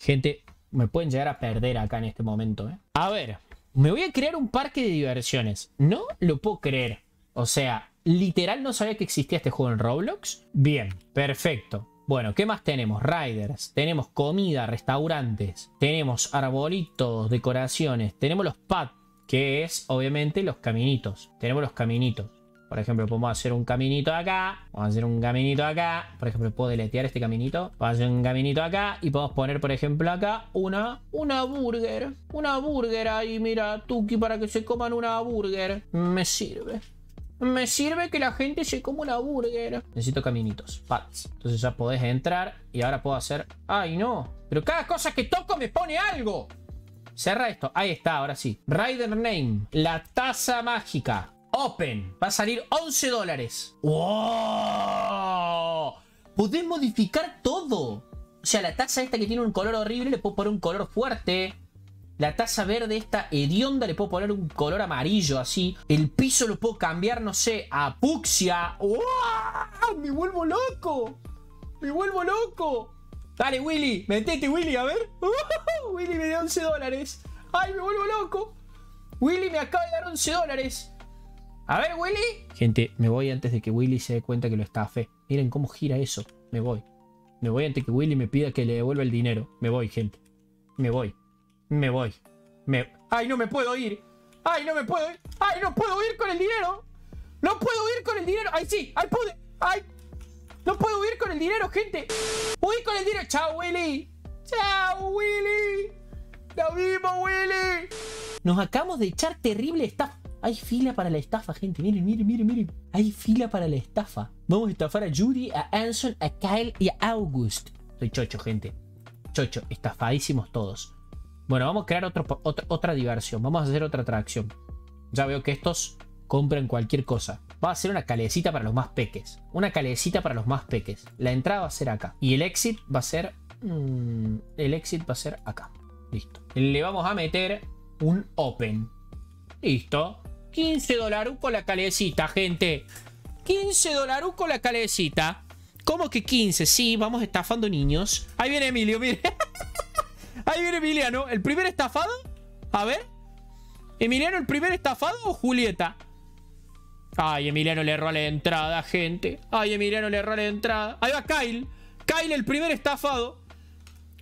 Gente, me pueden llegar a perder acá en este momento. ¿eh? A ver, me voy a crear un parque de diversiones. No lo puedo creer. O sea, literal no sabía que existía este juego en Roblox. Bien, perfecto. Bueno, ¿qué más tenemos? Riders, tenemos comida, restaurantes, tenemos arbolitos, decoraciones, tenemos los pads, que es obviamente los caminitos. Tenemos los caminitos. Por ejemplo, podemos hacer un caminito acá. Vamos a hacer un caminito acá. Por ejemplo, puedo deletear este caminito. Vamos a hacer un caminito acá. Y podemos poner, por ejemplo, acá una, una burger. Una burger ahí, mira, Tuki, para que se coman una burger. Me sirve. Me sirve que la gente se coma una burger. Necesito caminitos, pads. Entonces ya podés entrar y ahora puedo hacer... ¡Ay, no! Pero cada cosa que toco me pone algo. Cerra esto. Ahí está, ahora sí. Rider Name. La taza mágica. Open. Va a salir 11 dólares. ¡Wow! Podés modificar todo. O sea, la taza esta que tiene un color horrible le puedo poner un color fuerte. La taza verde esta hedionda le puedo poner un color amarillo así. El piso lo puedo cambiar, no sé, a puxia. ¡Wow! ¡Me vuelvo loco! ¡Me vuelvo loco! Dale, Willy. Metete, Willy, a ver. Willy me dio 11 dólares. ¡Ay, me vuelvo loco! Willy me acaba de dar 11 dólares. A ver, Willy. Gente, me voy antes de que Willy se dé cuenta que lo estafe. Miren cómo gira eso. Me voy. Me voy antes que Willy me pida que le devuelva el dinero. Me voy, gente. Me voy. Me voy. Me... ¡Ay, no me puedo ir! ¡Ay, no me puedo ir! ¡Ay, no puedo ir con el dinero! ¡No puedo ir con el dinero! ¡Ay, sí! ¡Ay, pude! ¡Ay! ¡No puedo ir con el dinero, gente! ¡Voy con el dinero! ¡Chao, Willy! ¡Chao, Willy! ¡Lo vimos, Willy! Nos acabamos de echar terrible estafa. Hay fila para la estafa, gente. Miren, miren, miren, miren. Hay fila para la estafa. Vamos a estafar a Judy, a Anson, a Kyle y a August. Soy chocho, gente. Chocho, estafadísimos todos. Bueno, vamos a crear otra, diversión. Vamos a hacer otra atracción. Ya veo que estos compran cualquier cosa. Va a ser una calecita para los más peques. Una calecita para los más peques. La entrada va a ser acá. Y el exit va a ser... Mmm, el exit va a ser acá. Listo. Le vamos a meter un open. Listo. 15 dólares con la calecita, gente. 15 dólares con la calecita. ¿Cómo que 15? Sí, vamos estafando niños. Ahí viene Emilio, mire. Ahí viene Emiliano. ¿El primer estafado? A ver. ¿Emiliano el primer estafado o Julieta? Ay, Emiliano le erró la entrada, gente. Ay, Emiliano le erró la entrada. Ahí va Kyle. Kyle el primer estafado.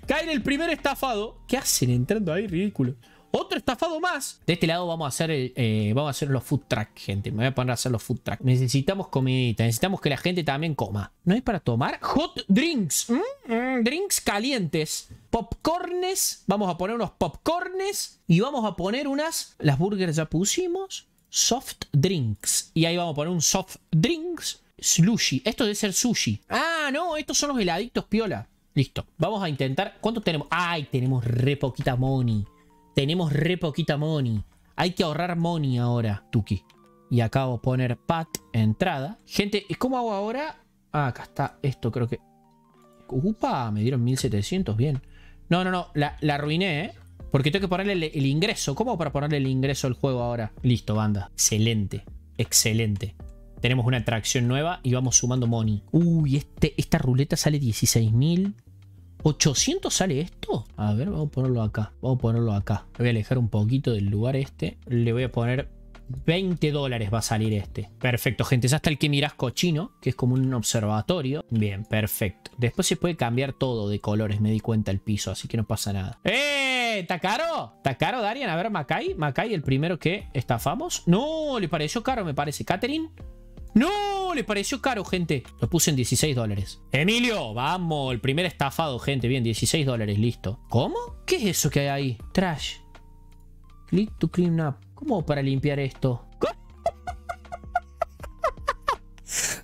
Kyle el primer estafado. ¿Qué hacen entrando ahí? Ridículo. Otro estafado más. De este lado vamos a hacer eh, vamos a hacer los food truck, gente. Me voy a poner a hacer los food truck. Necesitamos comidita. Necesitamos que la gente también coma. ¿No hay para tomar? Hot drinks. Mm, mm, drinks calientes. Popcornes. Vamos a poner unos popcornes. Y vamos a poner unas... Las burgers ya pusimos. Soft drinks. Y ahí vamos a poner un soft drinks. Slushy. Esto debe ser sushi. Ah, no. Estos son los heladitos piola. Listo. Vamos a intentar... ¿Cuánto tenemos? Ay, tenemos re poquita money. Tenemos re poquita money. Hay que ahorrar money ahora, Tuki. Y acabo de poner pat entrada. Gente, ¿cómo hago ahora? Ah, acá está esto, creo que... Upa, me dieron 1700, bien. No, no, no, la, arruiné, ¿eh? Porque tengo que ponerle el, el, ingreso. ¿Cómo hago para ponerle el ingreso al juego ahora? Listo, banda. Excelente, excelente. Tenemos una atracción nueva y vamos sumando money. Uy, este, esta ruleta sale 16.000. ¿800 sale esto? A ver, vamos a ponerlo acá. Vamos a ponerlo acá. voy a alejar un poquito del lugar este. Le voy a poner 20 dólares va a salir este. Perfecto, gente. Ya está el que mirás cochino, que es como un observatorio. Bien, perfecto. Después se puede cambiar todo de colores, me di cuenta el piso, así que no pasa nada. ¡Eh! ¿Está caro? ¿Está caro, Darian? A ver, Macay. Macay, el primero que estafamos. No, le pareció caro, me parece. Catherine. ¡No! Le pareció caro, gente. Lo puse en 16 dólares. Emilio, vamos. El primer estafado, gente. Bien, 16 dólares, listo. ¿Cómo? ¿Qué es eso que hay ahí? Trash. Click to clean up. ¿Cómo para limpiar esto?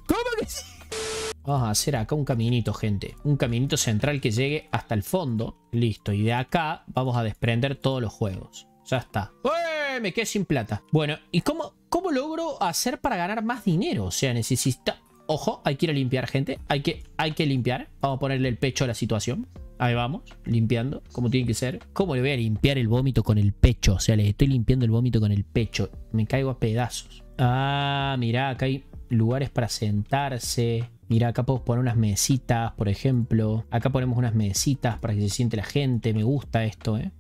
¿Cómo que sí? Vamos a hacer acá un caminito, gente. Un caminito central que llegue hasta el fondo. Listo. Y de acá vamos a desprender todos los juegos. Ya está. ¡Uy! Me quedé sin plata. Bueno, ¿y cómo, cómo logro hacer para ganar más dinero? O sea, necesita... Ojo, hay que ir a limpiar, gente. Hay que, hay que limpiar. Vamos a ponerle el pecho a la situación. Ahí vamos, limpiando, como tiene que ser. ¿Cómo le voy a limpiar el vómito con el pecho? O sea, le estoy limpiando el vómito con el pecho. Me caigo a pedazos. Ah, mirá, acá hay lugares para sentarse. Mira, acá podemos poner unas mesitas, por ejemplo. Acá ponemos unas mesitas para que se siente la gente. Me gusta esto, ¿eh?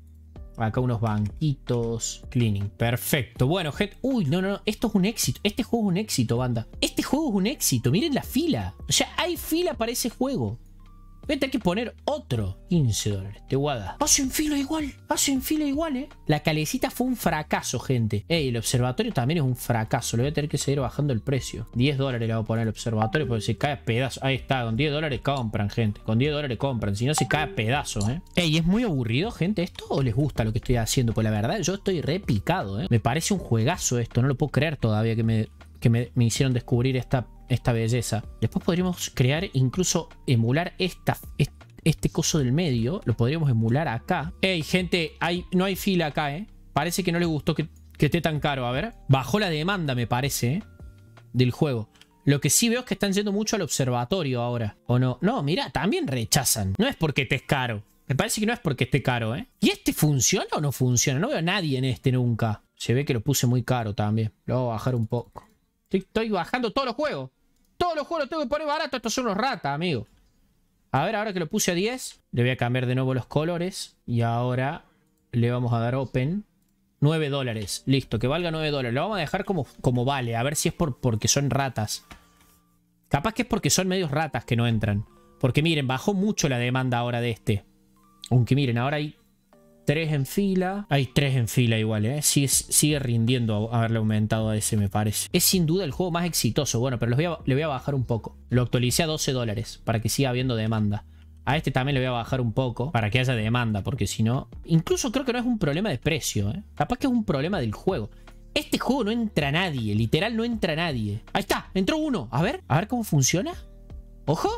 Acá unos banquitos. Cleaning. Perfecto. Bueno, gente. Uy, no, no, no. Esto es un éxito. Este juego es un éxito, banda. Este juego es un éxito. Miren la fila. O sea, hay fila para ese juego. Voy a tener que poner otro. 15 dólares. Te guada. en fila igual. en fila igual, eh. La calecita fue un fracaso, gente. Ey, el observatorio también es un fracaso. Le voy a tener que seguir bajando el precio. 10 dólares le voy a poner al observatorio porque se cae a pedazos. Ahí está. Con 10 dólares compran, gente. Con 10 dólares compran. Si no, se cae a pedazos, eh. Ey, ¿es muy aburrido, gente, esto? ¿O les gusta lo que estoy haciendo? Pues la verdad, yo estoy repicado, eh. Me parece un juegazo esto. No lo puedo creer todavía que me, que me, me hicieron descubrir esta esta belleza. Después podríamos crear, incluso emular esta, este coso del medio. Lo podríamos emular acá. Ey, gente, hay, no hay fila acá, ¿eh? Parece que no le gustó que, que esté tan caro. A ver. Bajó la demanda, me parece, ¿eh? Del juego. Lo que sí veo es que están yendo mucho al observatorio ahora. ¿O no? No, mira, también rechazan. No es porque esté caro. Me parece que no es porque esté caro, ¿eh? ¿Y este funciona o no funciona? No veo a nadie en este nunca. Se ve que lo puse muy caro también. Lo voy a bajar un poco. Estoy, bajando todos los juegos. Todos los juegos los tengo que poner barato. Estos son unos ratas, amigo. A ver, ahora que lo puse a 10, le voy a cambiar de nuevo los colores. Y ahora le vamos a dar open. 9 dólares. Listo, que valga 9 dólares. Lo vamos a dejar como, como vale. A ver si es por, porque son ratas. Capaz que es porque son medios ratas que no entran. Porque miren, bajó mucho la demanda ahora de este. Aunque miren, ahora hay Tres en fila. Hay tres en fila igual, ¿eh? Sigue, sigue rindiendo haberle aumentado a ese, me parece. Es sin duda el juego más exitoso. Bueno, pero voy le voy a bajar un poco. Lo actualicé a 12 dólares para que siga habiendo demanda. A este también le voy a bajar un poco para que haya demanda, porque si no... Incluso creo que no es un problema de precio, ¿eh? Capaz que es un problema del juego. Este juego no entra nadie, literal no entra nadie. Ahí está, entró uno. A ver, a ver cómo funciona. ¡Ojo!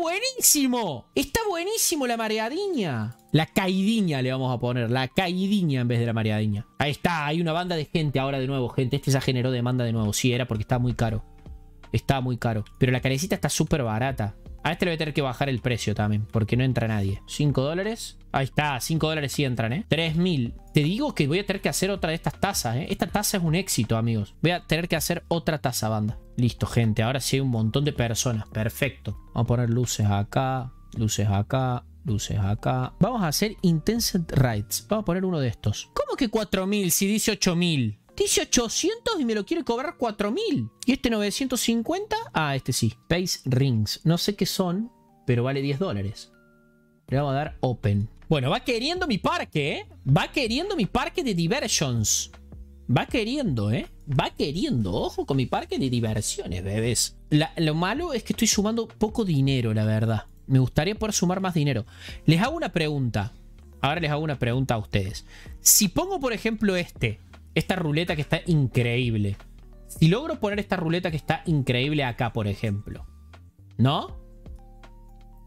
Buenísimo. Está buenísimo la mareadiña. La caidiña le vamos a poner. La caidiña en vez de la mareadiña. Ahí está. Hay una banda de gente ahora de nuevo. Gente, este ya generó demanda de nuevo. Sí, era porque está muy caro. Está muy caro. Pero la carecita está súper barata. A este le voy a tener que bajar el precio también, porque no entra nadie. 5 dólares. Ahí está, 5 dólares sí entran, ¿eh? 3000. Te digo que voy a tener que hacer otra de estas tazas, ¿eh? Esta taza es un éxito, amigos. Voy a tener que hacer otra taza, banda. Listo, gente. Ahora sí hay un montón de personas. Perfecto. Vamos a poner luces acá, luces acá, luces acá. Vamos a hacer Intensed Rides. Vamos a poner uno de estos. ¿Cómo que 4000 si dice 8000? Dice 800 y me lo quiere cobrar 4000. ¿Y este 950? Ah, este sí. Space Rings. No sé qué son, pero vale 10 dólares. Le vamos a dar Open. Bueno, va queriendo mi parque, ¿eh? Va queriendo mi parque de diversions. Va queriendo, ¿eh? Va queriendo. Ojo con mi parque de diversiones, bebés. lo malo es que estoy sumando poco dinero, la verdad. Me gustaría poder sumar más dinero. Les hago una pregunta. Ahora les hago una pregunta a ustedes. Si pongo, por ejemplo, este esta ruleta que está increíble. Si logro poner esta ruleta que está increíble acá, por ejemplo. ¿No?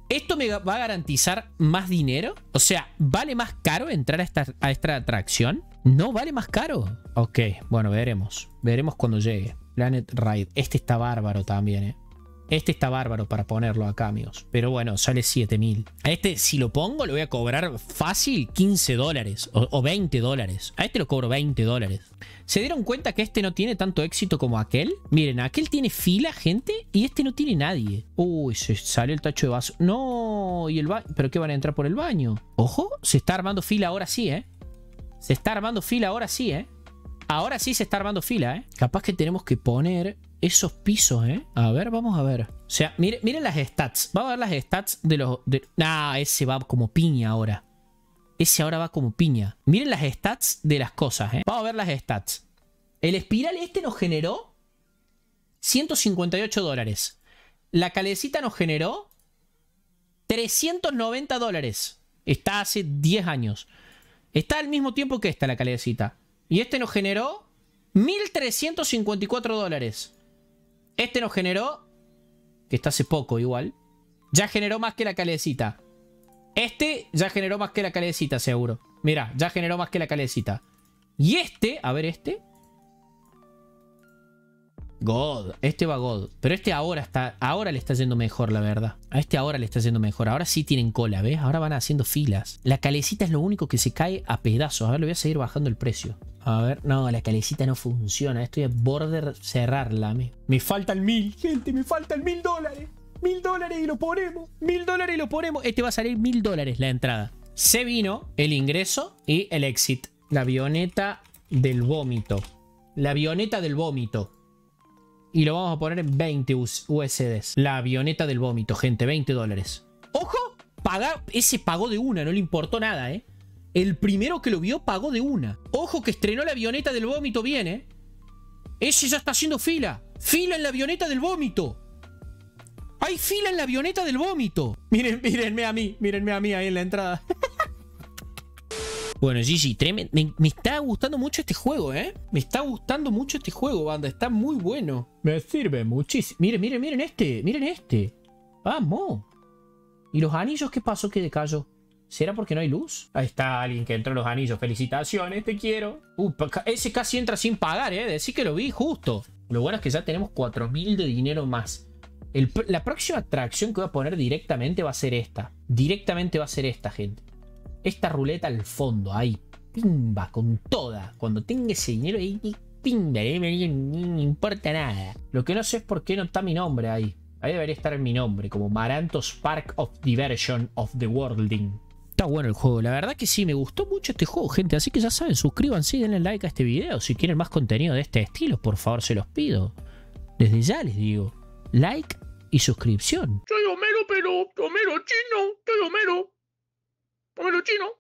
¿Esto me va a garantizar más dinero? O sea, ¿vale más caro entrar a esta, atracción? ¿No vale más caro? Ok, bueno, veremos. Veremos cuando llegue. Planet Ride. Este está bárbaro también, ¿eh? Este está bárbaro para ponerlo acá, amigos. Pero bueno, sale 7000. A este, si lo pongo, le voy a cobrar fácil 15 dólares o, 20 dólares. A este lo cobro 20 dólares. ¿Se dieron cuenta que este no tiene tanto éxito como aquel? Miren, aquel tiene fila, gente, y este no tiene nadie. Uy, se salió el tacho de vaso. No, y el baño. ¿Pero qué van a entrar por el baño? Ojo, se está armando fila ahora sí, ¿eh? Se está armando fila ahora sí, ¿eh? Ahora sí se está armando fila, ¿eh? Capaz que tenemos que poner esos pisos, ¿eh? A ver, vamos a ver. O sea, miren, miren las stats. Vamos a ver las stats de los... De... Ah, ese va como piña ahora. Ese ahora va como piña. Miren las stats de las cosas, ¿eh? Vamos a ver las stats. El espiral este nos generó 158 dólares. La calecita nos generó 390 dólares. Está hace 10 años. Está al mismo tiempo que esta la calecita. Y este nos generó 1.354 dólares. Este nos generó, que está hace poco igual, ya generó más que la calecita. Este ya generó más que la calecita, seguro. Mira, ya generó más que la calecita. Y este, a ver este. God. Este va God. Pero este ahora está. Ahora le está yendo mejor, la verdad. A este ahora le está yendo mejor. Ahora sí tienen cola, ¿ves? Ahora van haciendo filas. La calecita es lo único que se cae a pedazos. A ver, le voy a seguir bajando el precio. A ver, no, la calecita no funciona. Estoy a border cerrarla. Me, me falta el mil, gente, me falta el mil dólares. Mil dólares y lo ponemos. Mil dólares y lo ponemos. Este va a salir mil dólares la entrada. Se vino el ingreso y el exit. La avioneta del vómito. La avioneta del vómito. Y lo vamos a poner en 20 USDs. La avioneta del vómito, gente. 20 dólares. ¡Ojo! Paga, ese pagó de una, no le importó nada, ¿eh? El primero que lo vio pagó de una. Ojo que estrenó la avioneta del vómito bien, ¿eh? Ese ya está haciendo fila. Fila en la avioneta del vómito. Hay fila en la avioneta del vómito. Miren, mírenme a mí. Mírenme a mí ahí en la entrada. Bueno, GG, tremendo. Me, me, está gustando mucho este juego, ¿eh? Me está gustando mucho este juego, banda. Está muy bueno. Me sirve muchísimo. Miren, miren, miren este. Miren este. Vamos. ¿Y los anillos qué pasó que decayó? ¿Será porque no hay luz? Ahí está alguien que entró en los anillos. Felicitaciones, te quiero. Uh, ese casi entra sin pagar, ¿eh? Decir que lo vi justo. Lo bueno es que ya tenemos 4.000 de dinero más. La próxima atracción que voy a poner directamente va a ser esta. Directamente va a ser esta, gente esta ruleta al fondo, ahí, pimba, con toda. Cuando tenga ese dinero ahí, pimba, no importa nada. Lo que no sé es por qué no está mi nombre ahí. Ahí debería estar mi nombre, como Marantos Park of Diversion of the Worlding. Está bueno el juego, la verdad que sí, me gustó mucho este juego, gente. Así que ya saben, suscríbanse y denle like a este video. Si quieren más contenido de este estilo, por favor, se los pido. Desde ya les digo, like y suscripción. Soy Homero, pero Homero chino, soy Homero. Póngalo chino.